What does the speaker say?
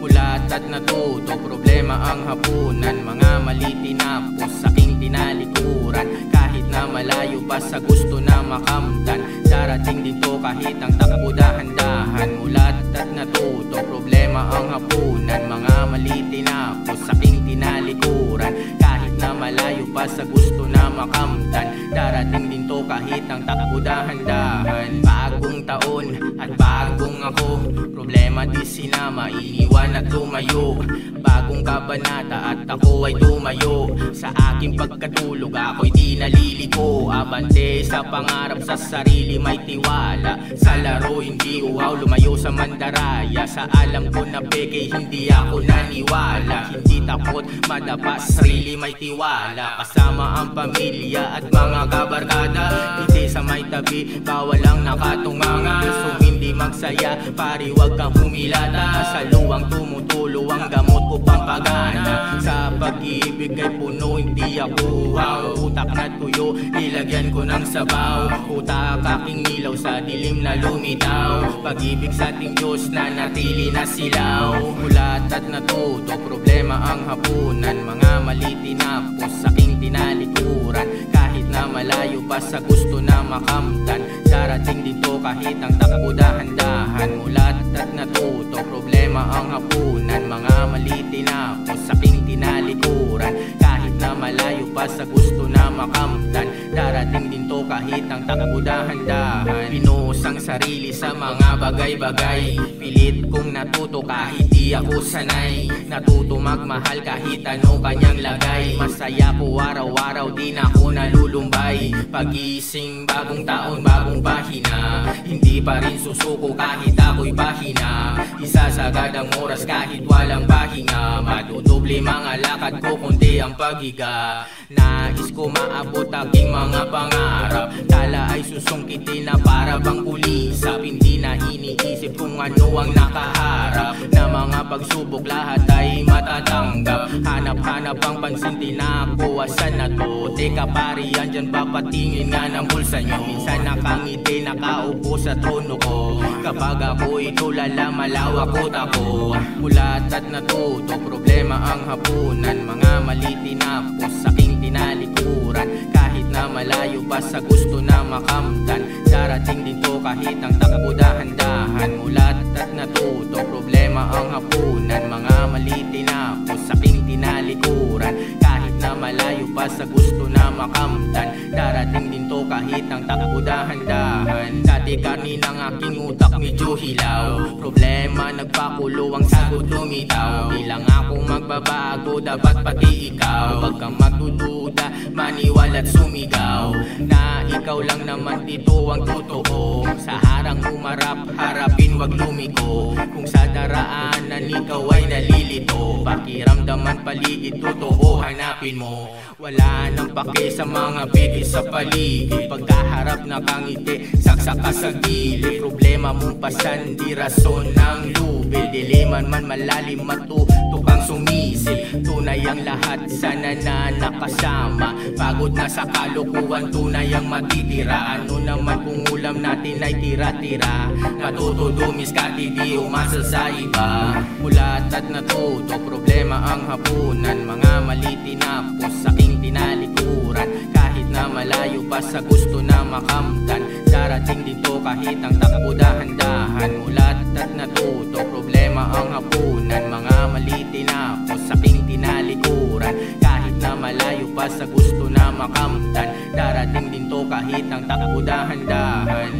Mulat at natuto, problema ang hapunan. Mga mali tinapos, aking tinalikuran. Kahit na malayo pa sa gusto na makamtan. Darating din to kahit ang takbo dahan-dahan. Mulat at natuto, problema ang hapunan. Mga mali tinapos, aking tinalikuran. Kahit na malayo pa sa gusto takbo dahan-dahan Bagong taon at bagong ako. Problema di sinama, iniwan at lumayo Bagong kabanata at ako ay tumayo. Sa aking pagkatulog ako'y di naliliko Abante sa pangarap sa sarili may tiwala. Sa laro hindi uhaw lumayo sa mandaraya. Sa alam ko na peke hindi ako naniwala. Hindi takot madapa sarili may tiwala. Kasama ang pamilya at mga kabarkada. Hindi sa may tabi bawal ang nakatunganga. So hindi magsaya pari wag kang humilata. Sa luwang tumutulo ang gamot ko pampagana Sa pag-ibig ay puno hindi ako wow Utak na tuyo nilagyan ko ng sabaw. Utak aking nilaw sa dilim na lumitaw. Pag-ibig sa ating Diyos na natili na silaw. Mulat at natuto problema ang hapunan. Mga mali tinapos aking tinalikuran. Kahit na malayo pa sa gusto na makamtan. Darating dito kahit ang takbo dahan-dahan. Mulat at natuto problema ang hapunan mali tinapos aking tinalikuran. Kahit na malayo pa sa gusto na makamtan Darating din to kahit ang takbo dahan-dahan. Pinuhos ang sarili sa mga bagay-bagay. Pilit kong natuto kahit di ako sanay. Natuto magmahal kahit ano kanyang lagay. Masaya ko araw-araw di na ako nalulumbay. Pagising bagong taon bagong pahina Hindi pa rin susuko kahit ako'y pahina Isasagad ang oras kahit walang pahinga Madudoble mga lakad ko kundi ang paghiga. Nais ko maabot aking mga pangarap. Tala ay susungkitin na para bang ulisap Hindi na iniisip kung ano ang nakaharap pagsubok lahat ay matatanggap. Hanap-hanap ang pansin din ako Asan na to? Teka pari andyan papatingin nga ng bulsa nyo. Minsan nakangiti nakaupo sa trono ko. Kapag ako'y tulala malawak ko tako Mulat at natuto problema ang hapunan. Mga mali tinapos aking tinalikuran. Kahit na malayo pa sa gusto na makamtan. Darating din to kahit ang takbo dahan-dahan. Mulat at natuto problema ang hapunan. Mga mali tinapos aking tinalikuran. Kahit na malayo pa sa gusto na makamtan Darating din to kahit ang takbo dahan-dahan. Dati kanin ang aking utak medyo hilaw. Problema nagpakulo ang sagot lumitaw. Di lang ako magbabago dapat pati ikaw Wag kang magdududa maniwala at sumigaw. Na ikaw lang naman dito ang totoo. Sa harang umarap harapin wag lumiko Kung sa daraanan ikaw ay nalilito Pakiramdaman paligid totoo hanapin mo. Wala nang pake sa mga biti sa paligid. Pagkaharap nakangiti saksak ka sa gilid. Problema mong pasan di rason ng lubil. Diliman man malalim matuto kang sumisip Tunay ang lahat sana na nakasama. Pagod na sa kalukuhan tunay ang matitira. Ano naman kung ulam natin ay tira-tira? Natutudumis ka di di umasa sa iba. Mulat at natuto problema ang hapunan. Mga mali tinapos aking tinalikuran. Kahit na malayo pa sa gusto na makamtan. Darating dito kahit ang takbo dahan-dahan. Mulat at natuto problema ang hapunan takbo dahan-dahan